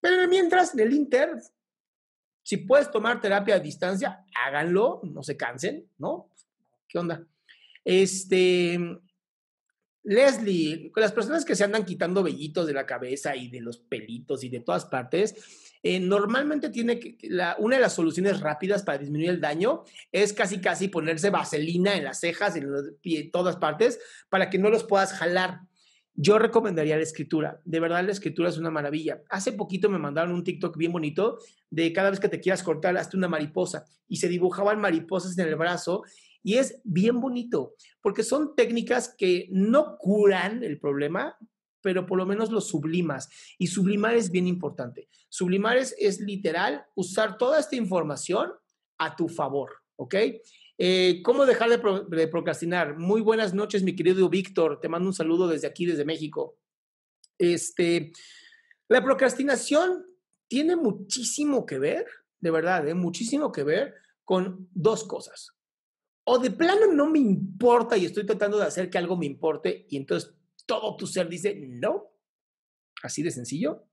Pero mientras, en el Inter, si puedes tomar terapia a distancia, háganlo, no se cansen, ¿no? ¿Qué onda? Este, Leslie, con las personas que se andan quitando vellitos de la cabeza y de los pelitos y de todas partes, eh, normalmente tiene que, la, una de las soluciones rápidas para disminuir el daño es casi casi ponerse vaselina en las cejas, en, en todas partes, para que no los puedas jalar. Yo recomendaría la escritura. De verdad, la escritura es una maravilla. Hace poquito me mandaron un TikTok bien bonito de cada vez que te quieras cortar, hazte una mariposa. Y se dibujaban mariposas en el brazo. Y es bien bonito, porque son técnicas que no curan el problema, pero por lo menos lo sublimas. Y sublimar es bien importante. Sublimar es, es literal usar toda esta información a tu favor, ¿ok? Eh, ¿Cómo dejar de, procrastinar? Muy buenas noches, mi querido Víctor. Te mando un saludo desde aquí, desde México. Este, la procrastinación tiene muchísimo que ver, de verdad, ¿eh? muchísimo que ver con dos cosas. O de plano no me importa y estoy tratando de hacer que algo me importe y entonces todo tu ser dice no, así de sencillo.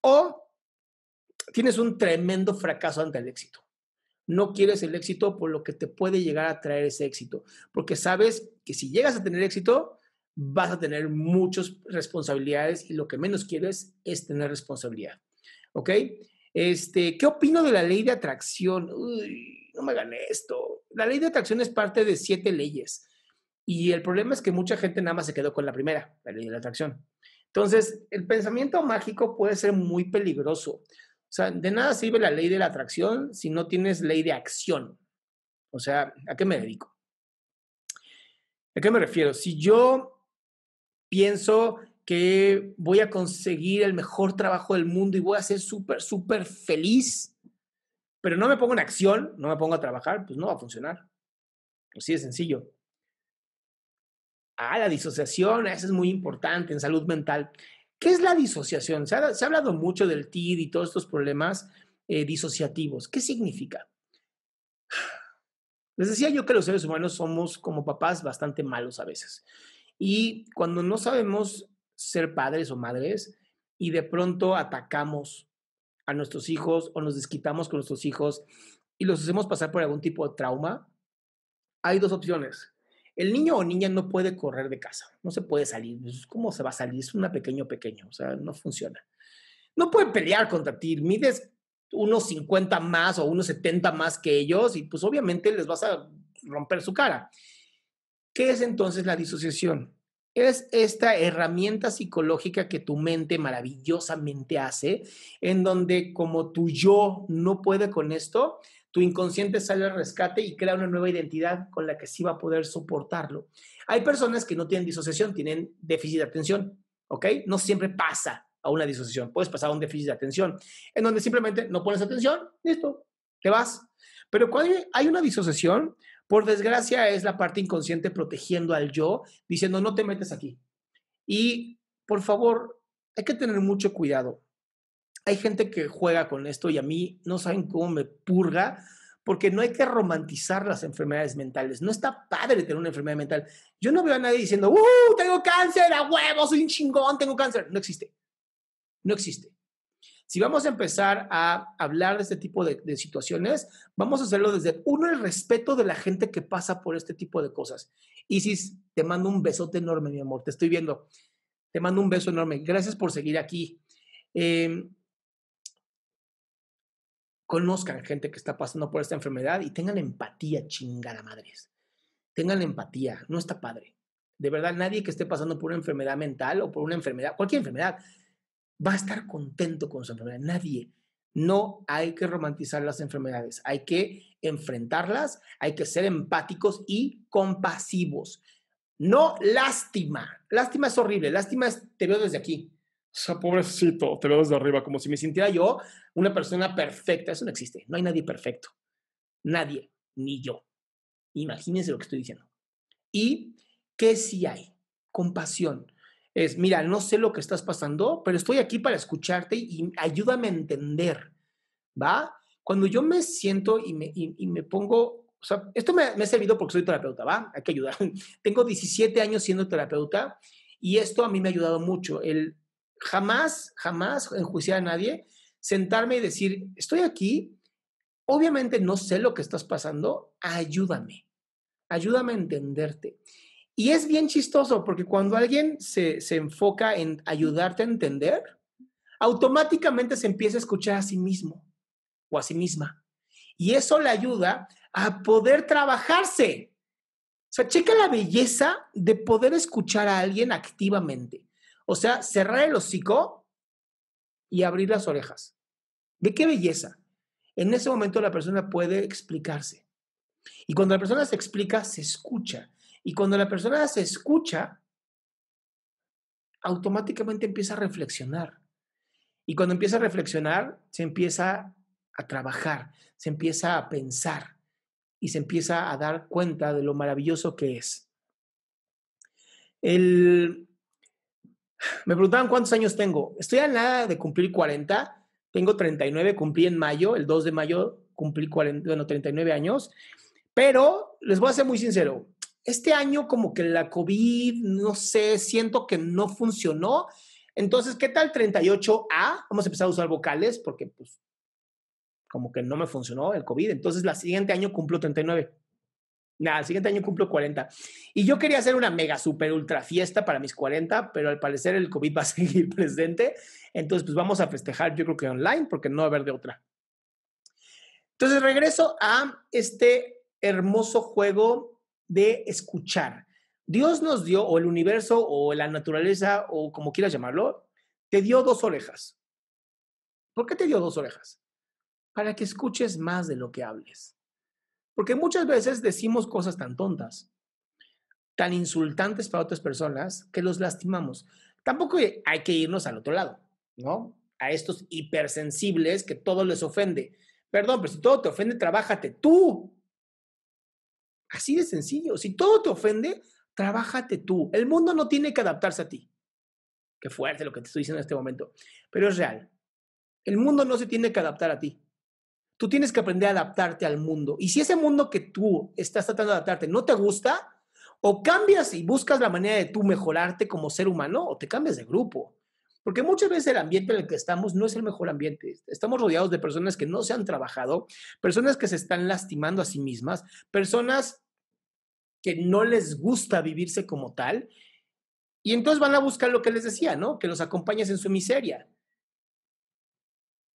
O tienes un tremendo fracaso ante el éxito no quieres el éxito por lo que te puede llegar a traer ese éxito, porque sabes que si llegas a tener éxito, vas a tener muchas responsabilidades y lo que menos quieres es tener responsabilidad. ¿Ok? Este, ¿Qué opino de la ley de atracción? Uy, no me gané esto. La ley de atracción es parte de siete leyes y el problema es que mucha gente nada más se quedó con la primera, la ley de la atracción. Entonces, el pensamiento mágico puede ser muy peligroso. O sea, de nada sirve la ley de la atracción si no tienes ley de acción. O sea, ¿a qué me dedico? ¿A qué me refiero? Si yo pienso que voy a conseguir el mejor trabajo del mundo y voy a ser súper, súper feliz, pero no me pongo en acción, no me pongo a trabajar, pues no va a funcionar. Así de sencillo. Ah, la disociación, eso es muy importante en salud mental. ¿Qué es la disociación? Se ha, hablado mucho del TID y todos estos problemas eh, disociativos. ¿Qué significa? Les decía yo que los seres humanos somos como papás bastante malos a veces. Y cuando no sabemos ser padres o madres y de pronto atacamos a nuestros hijos o nos desquitamos con nuestros hijos y los hacemos pasar por algún tipo de trauma, hay dos opciones. El niño o niña no puede correr de casa, no se puede salir. Pues, ¿Cómo se va a salir? Es una pequeño pequeño, o sea, no funciona. No puede pelear contra ti, mides unos 50 más o unos 70 más que ellos y pues obviamente les vas a romper su cara. ¿Qué es entonces la disociación? Es esta herramienta psicológica que tu mente maravillosamente hace, en donde como tu yo no puede con esto, tu inconsciente sale al rescate y crea una nueva identidad con la que sí va a poder soportarlo. Hay personas que no tienen disociación, tienen déficit de atención, ¿ok? No siempre pasa a una disociación, puedes pasar a un déficit de atención, en donde simplemente no pones atención, listo, te vas. Pero cuando hay una disociación, por desgracia es la parte inconsciente protegiendo al yo, diciendo no te metes aquí. Y por favor, hay que tener mucho cuidado hay gente que juega con esto y a mí no saben cómo me purga, porque no hay que romantizar las enfermedades mentales. No está padre tener una enfermedad mental. Yo no veo a nadie diciendo, ¡uh! Tengo cáncer, a huevo, soy un chingón, tengo cáncer. No existe. No existe. Si vamos a empezar a hablar de este tipo de, situaciones, vamos a hacerlo desde, uno, el respeto de la gente que pasa por este tipo de cosas. Isis, te mando un besote enorme, mi amor, te estoy viendo. Te mando un beso enorme. Gracias por seguir aquí. Eh, conozcan gente que está pasando por esta enfermedad y tengan empatía, chingada madres. Tengan empatía, no está padre. De verdad, nadie que esté pasando por una enfermedad mental o por una enfermedad, cualquier enfermedad, va a estar contento con su enfermedad. Nadie. No hay que romantizar las enfermedades, hay que enfrentarlas, hay que ser empáticos y compasivos. No lástima. Lástima es horrible. Lástima es te veo desde aquí. O sea, pobrecito, te veo desde arriba, como si me sintiera yo una persona perfecta. Eso no existe. No hay nadie perfecto. Nadie, ni yo. Imagínense lo que estoy diciendo. Y que sí hay compasión. Es, mira, no sé lo que estás pasando, pero estoy aquí para escucharte y ayúdame a entender. ¿Va? Cuando yo me siento y me, y, me pongo, o sea, esto me, me ha servido porque soy terapeuta, ¿va? Hay que ayudar. Tengo 17 años siendo terapeuta y esto a mí me ha ayudado mucho. El jamás, jamás enjuiciar a nadie, sentarme y decir, estoy aquí, obviamente no sé lo que estás pasando, ayúdame, ayúdame a entenderte. Y es bien chistoso porque cuando alguien se, se enfoca en ayudarte a entender, automáticamente se empieza a escuchar a sí mismo o a sí misma. Y eso le ayuda a poder trabajarse. O sea, checa la belleza de poder escuchar a alguien activamente. O sea, cerrar el hocico y abrir las orejas. ¿De qué belleza? En ese momento la persona puede explicarse. Y cuando la persona se explica, se escucha. Y cuando la persona se escucha, automáticamente empieza a reflexionar. Y cuando empieza a reflexionar, se empieza a trabajar, se empieza a pensar y se empieza a dar cuenta de lo maravilloso que es. El, me preguntaban cuántos años tengo. Estoy a nada de cumplir 40. Tengo 39, cumplí en mayo, el 2 de mayo cumplí 40, bueno, 39 años. Pero les voy a ser muy sincero. Este año como que la COVID, no sé, siento que no funcionó. Entonces, ¿qué tal 38A? Vamos a empezar a usar vocales porque pues como que no me funcionó el COVID. Entonces, el siguiente año cumplo 39. Nada, el siguiente año cumplo 40. Y yo quería hacer una mega super ultra fiesta para mis 40, pero al parecer el COVID va a seguir presente. Entonces, pues vamos a festejar, yo creo que online, porque no va a haber de otra. Entonces, regreso a este hermoso juego de escuchar. Dios nos dio, o el universo, o la naturaleza, o como quieras llamarlo, te dio dos orejas. ¿Por qué te dio dos orejas? Para que escuches más de lo que hables. Porque muchas veces decimos cosas tan tontas, tan insultantes para otras personas, que los lastimamos. Tampoco hay que irnos al otro lado, ¿no? A estos hipersensibles que todo les ofende. Perdón, pero si todo te ofende, trabájate tú. Así de sencillo. Si todo te ofende, trabájate tú. El mundo no tiene que adaptarse a ti. Qué fuerte lo que te estoy diciendo en este momento, pero es real. El mundo no se tiene que adaptar a ti. Tú tienes que aprender a adaptarte al mundo. Y si ese mundo que tú estás tratando de adaptarte no te gusta, o cambias y buscas la manera de tú mejorarte como ser humano, o te cambias de grupo. Porque muchas veces el ambiente en el que estamos no es el mejor ambiente. Estamos rodeados de personas que no se han trabajado, personas que se están lastimando a sí mismas, personas que no les gusta vivirse como tal. Y entonces van a buscar lo que les decía, ¿no? Que los acompañes en su miseria.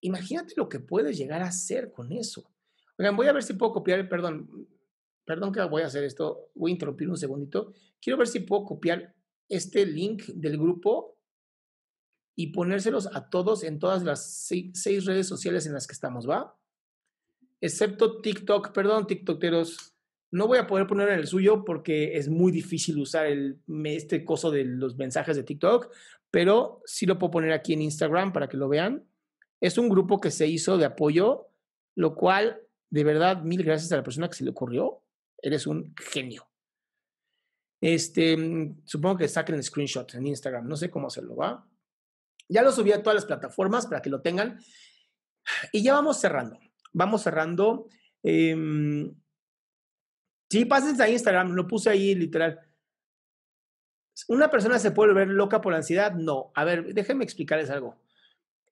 Imagínate lo que puedes llegar a hacer con eso. Oigan, voy a ver si puedo copiar, perdón, perdón que voy a hacer esto, voy a interrumpir un segundito. Quiero ver si puedo copiar este link del grupo y ponérselos a todos en todas las seis, redes sociales en las que estamos, ¿va? Excepto TikTok, perdón, TikTokeros. No voy a poder poner en el suyo porque es muy difícil usar el, este coso de los mensajes de TikTok, pero sí lo puedo poner aquí en Instagram para que lo vean. Es un grupo que se hizo de apoyo, lo cual, de verdad, mil gracias a la persona que se le ocurrió. Eres un genio. Este, supongo que saquen el screenshot en Instagram, no sé cómo hacerlo, ¿va? Ya lo subí a todas las plataformas para que lo tengan. Y ya vamos cerrando. Vamos cerrando. Em, sí, pásense a Instagram, lo puse ahí literal. ¿Una persona se puede volver loca por ansiedad? No. A ver, déjenme explicarles algo.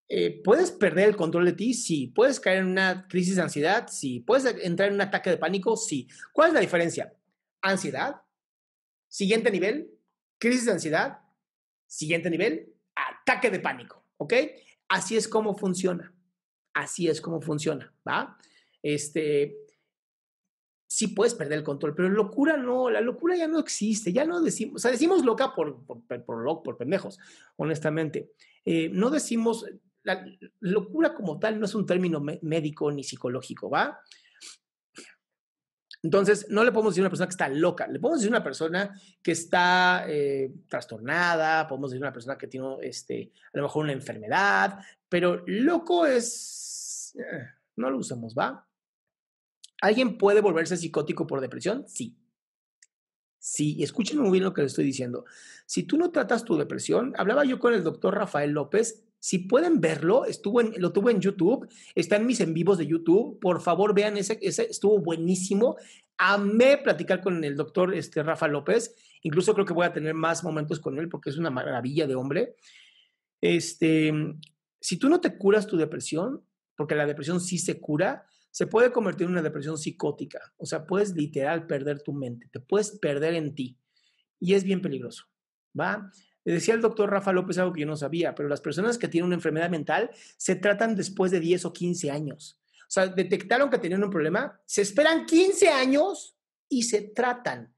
Eh, ¿Puedes perder el control de ti? Sí. ¿Puedes caer en una crisis de ansiedad? Sí. ¿Puedes entrar en un ataque de pánico? Sí. ¿Cuál es la diferencia? Ansiedad. Siguiente nivel. Crisis de ansiedad. Siguiente nivel. Ataque de pánico. ¿Ok? Así es como funciona. Así es como funciona. ¿Va? Este, sí puedes perder el control, pero locura no, la locura ya no existe, ya no decimos, o sea, decimos loca por, por, por, por pendejos, honestamente. Eh, no decimos, la locura como tal no es un término médico ni psicológico, ¿va? Entonces, no le podemos decir a una persona que está loca, le podemos decir a una persona que está eh, trastornada, podemos decir a una persona que tiene este, a lo mejor una enfermedad, pero loco es, eh, no lo usamos, ¿va? ¿Alguien puede volverse psicótico por depresión? Sí. Sí, y escúchenme muy bien lo que les estoy diciendo. Si tú no tratas tu depresión, hablaba yo con el doctor Rafael López. Si pueden verlo, estuvo en, lo tuve en YouTube, está en mis en vivos de YouTube. Por favor, vean ese, ese estuvo buenísimo. Amé platicar con el doctor este, Rafa López. Incluso creo que voy a tener más momentos con él porque es una maravilla de hombre. Este, si tú no te curas tu depresión, porque la depresión sí se cura, se puede convertir en una depresión psicótica. O sea, puedes literal perder tu mente, te puedes perder en ti. Y es bien peligroso, ¿va? Le decía el doctor Rafa López algo que yo no sabía, pero las personas que tienen una enfermedad mental se tratan después de 10 o 15 años. O sea, detectaron que tenían un problema, se esperan 15 años y se tratan.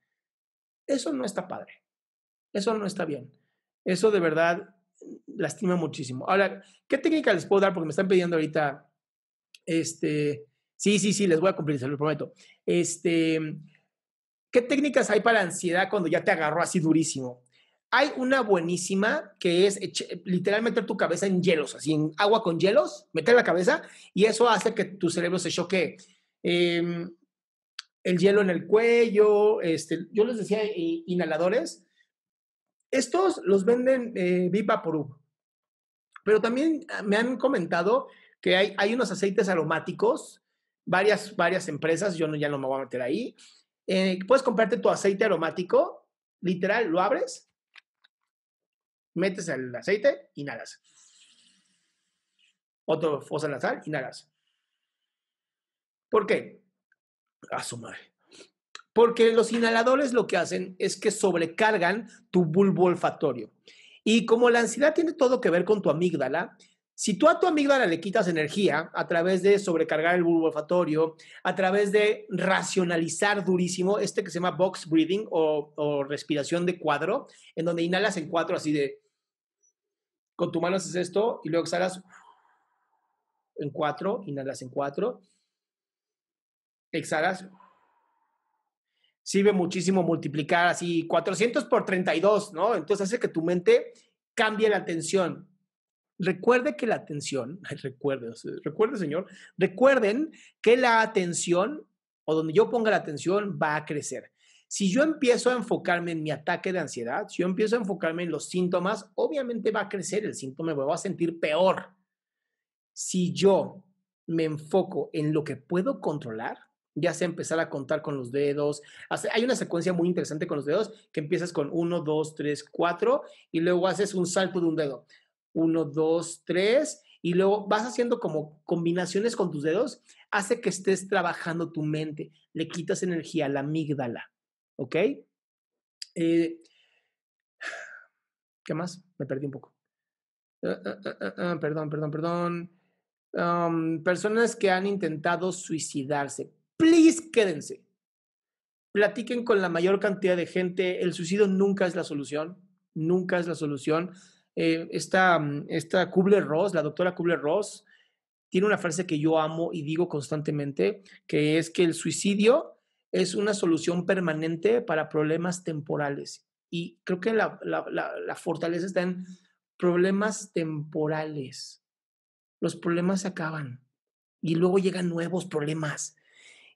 Eso no está padre. Eso no está bien. Eso de verdad lastima muchísimo. Ahora, ¿qué técnica les puedo dar? Porque me están pidiendo ahorita, este, Sí, sí, sí, les voy a cumplir, se lo prometo. Este, ¿Qué técnicas hay para ansiedad cuando ya te agarró así durísimo? Hay una buenísima que es literalmente tu cabeza en hielos, así en agua con hielos, meter la cabeza y eso hace que tu cerebro se choque. Em, el hielo en el cuello, este, yo les decía inhaladores. Estos los venden eh, Vivaporub. Pero también me han comentado que hay, hay unos aceites aromáticos varias, varias empresas, yo no, ya no me voy a meter ahí. Eh, puedes comprarte tu aceite aromático, literal, lo abres, metes el aceite, inhalas. Otro fosa nasal, inhalas. ¿Por qué? A su madre. Porque los inhaladores lo que hacen es que sobrecargan tu bulbo olfatorio. Y como la ansiedad tiene todo que ver con tu amígdala, si tú a tu amígdala le quitas energía a través de sobrecargar el bulbo olfatorio, a través de racionalizar durísimo, este que se llama box breathing o, respiración de cuadro, en donde inhalas en cuatro así de, con tu mano haces esto y luego exhalas en cuatro, inhalas en cuatro, exhalas. Sirve muchísimo multiplicar así 400 por 32, ¿no? Entonces hace que tu mente cambie la atención Recuerde que la atención, recuerde, recuerde señor, recuerden que la atención o donde yo ponga la atención va a crecer. Si yo empiezo a enfocarme en mi ataque de ansiedad, si yo empiezo a enfocarme en los síntomas, obviamente va a crecer el síntoma, me voy a sentir peor. Si yo me enfoco en lo que puedo controlar, ya sea empezar a contar con los dedos. Hay una secuencia muy interesante con los dedos que empiezas con 1, 2, 3, 4 y luego haces un salto de un dedo uno, dos, tres, y luego vas haciendo como combinaciones con tus dedos, hace que estés trabajando tu mente, le quitas energía a la amígdala, ¿ok? Eh, ¿Qué más? Me perdí un poco. Ah, ah, ah, perdón, perdón, perdón. Personas que han intentado suicidarse, please quédense. Platiquen con la mayor cantidad de gente. El suicidio nunca es la solución, nunca es la solución eh, esta, mm, esta Kubler-Ross, la doctora Kubler-Ross, tiene una frase que yo amo y digo constantemente, que es que el suicidio es una solución permanente para problemas temporales. Y creo que la, la fortaleza está en problemas temporales. Los problemas se acaban y luego llegan nuevos problemas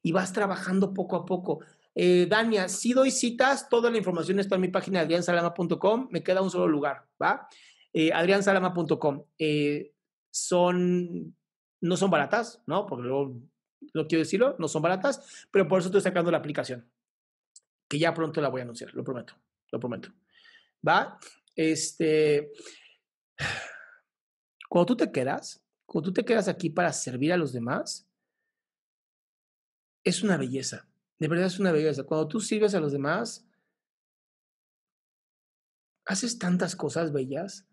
y vas trabajando poco a poco. Eh, Dania, si doy citas, toda la información está en mi página adriansalama.com, me queda un solo lugar, ¿va? Eh, adriansalama.com. Eh, son, no son baratas, ¿no? Porque luego no quiero decirlo, no son baratas, pero por eso estoy sacando la aplicación, que ya pronto la voy a anunciar, lo prometo, lo prometo. ¿Va? Este, cuando tú te quedas, cuando tú te quedas aquí para servir a los demás, es una belleza, de verdad es una belleza. Cuando tú sirves a los demás, haces tantas cosas bellas.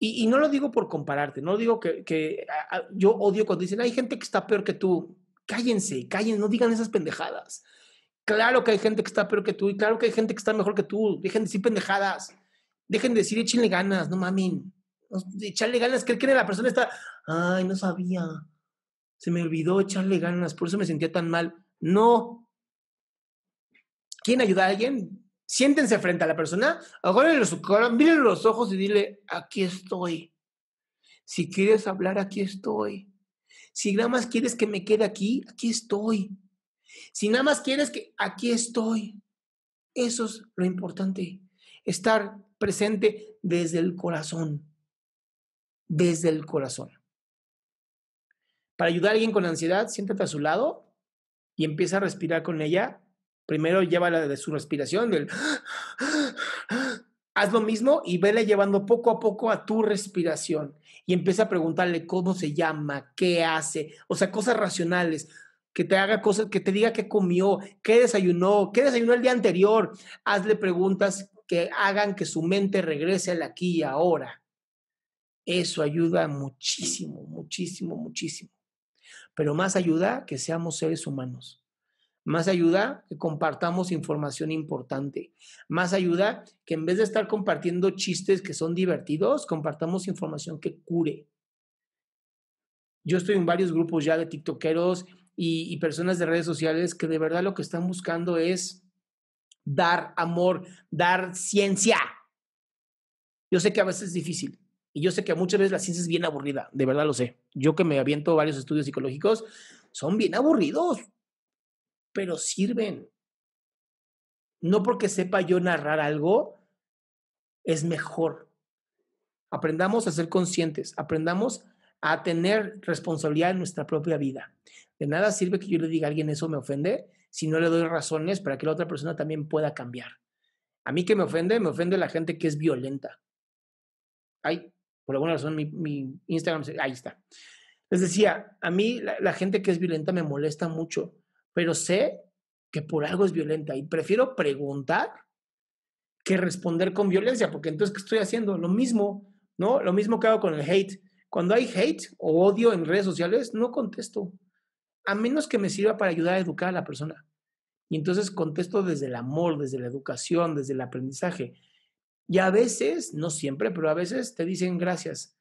Y, no lo digo por compararte, no digo que, yo odio cuando dicen, hay gente que está peor que tú. Cállense, cállense, no digan esas pendejadas. Claro que hay gente que está peor que tú y claro que hay gente que está mejor que tú. Dejen de decir pendejadas. Dejen de decir échenle ganas, no mamen. Echarle ganas, que que la persona está, ay, no sabía. Se me olvidó echarle ganas, por eso me sentía tan mal. No. ¿Quieren ayudar a alguien? siéntense frente a la persona, agárrenle su cara, mírenle los ojos y dile, aquí estoy. Si quieres hablar, aquí estoy. Si nada más quieres que me quede aquí, aquí estoy. Si nada más quieres que aquí estoy. Eso es lo importante. Estar presente desde el corazón. Desde el corazón. Para ayudar a alguien con ansiedad, siéntate a su lado y empieza a respirar con ella Primero lleva la de su respiración, del haz lo mismo y vele llevando poco a poco a tu respiración y empieza a preguntarle cómo se llama, qué hace, o sea, cosas racionales, que te haga cosas, que te diga qué comió, qué desayunó, qué desayunó el día anterior. Hazle preguntas que hagan que su mente regrese al aquí y ahora. Eso ayuda muchísimo, muchísimo, muchísimo. Pero más ayuda que seamos seres humanos. Más ayuda que compartamos información importante. Más ayuda que en vez de estar compartiendo chistes que son divertidos, compartamos información que cure. Yo estoy en varios grupos ya de TikTokeros y, y personas de redes sociales que de verdad lo que están buscando es dar amor, dar ciencia. Yo sé que a veces es difícil y yo sé que muchas veces la ciencia es bien aburrida, de verdad lo sé. Yo que me aviento varios estudios psicológicos, son bien aburridos pero sirven. No porque sepa yo narrar algo, es mejor. Aprendamos a ser conscientes, aprendamos a tener responsabilidad en nuestra propia vida. De nada sirve que yo le diga a alguien eso me ofende si no le doy razones para que la otra persona también pueda cambiar. A mí que me ofende, me ofende la gente que es violenta. Ay, por alguna razón mi, mi Instagram, ahí está. Les decía, a mí la gente que es violenta me molesta mucho pero sé que por algo es violenta y prefiero preguntar que responder con violencia, porque entonces, ¿qué estoy haciendo? Lo mismo, ¿no? Lo mismo que hago con el hate. Cuando hay hate o odio en redes sociales, no contesto, a menos que me sirva para ayudar a educar a la persona. Y entonces contesto desde el amor, desde la educación, desde el aprendizaje. Y a veces, no siempre, pero a veces te dicen gracias.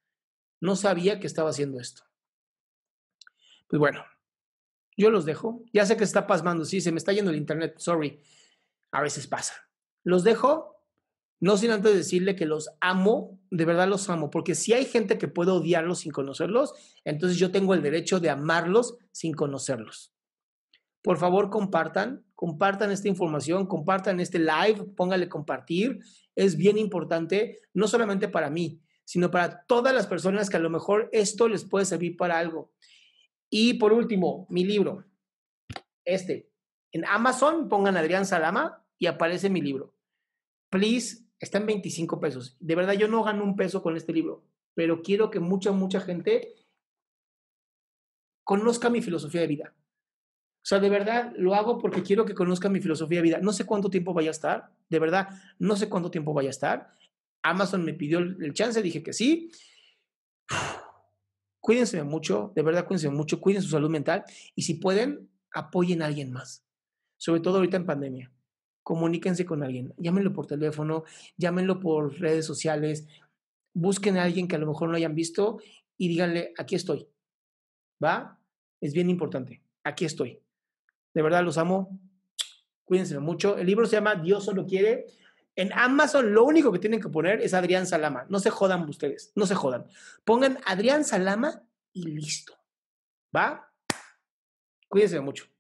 No sabía que estaba haciendo esto. Pues bueno, yo los dejo. Ya sé que está pasmando, sí, se me está yendo el internet, sorry. A veces pasa. Los dejo, no sin antes decirle que los amo, de verdad los amo, porque si hay gente que puede odiarlos sin conocerlos, entonces yo tengo el derecho de amarlos sin conocerlos. Por favor, compartan, compartan esta información, compartan este live, póngale compartir. Es bien importante, no solamente para mí, sino para todas las personas que a lo mejor esto les puede servir para algo. Y por último, mi libro, este. En Amazon pongan Adrián Salama y aparece mi libro. Please, está en 25 pesos. De verdad, yo no gano un peso con este libro, pero quiero que mucha, mucha gente conozca mi filosofía de vida. O sea, de verdad lo hago porque quiero que conozca mi filosofía de vida. No sé cuánto tiempo vaya a estar, de verdad, no sé cuánto tiempo vaya a estar. Amazon me pidió el chance, dije que sí cuídense mucho, de verdad cuídense mucho, cuiden su salud mental y si pueden, apoyen a alguien más, sobre todo ahorita en pandemia. Comuníquense con alguien, llámenlo por teléfono, llámenlo por redes sociales, busquen a alguien que a lo mejor no hayan visto y díganle, aquí estoy. ¿Va? Es bien importante, aquí estoy. De verdad los amo, cuídense mucho. El libro se llama Dios solo quiere. En Amazon lo único que tienen que poner es Adrián Salama. No se jodan ustedes, no se jodan. Pongan Adrián Salama y listo. ¿Va? Cuídense mucho.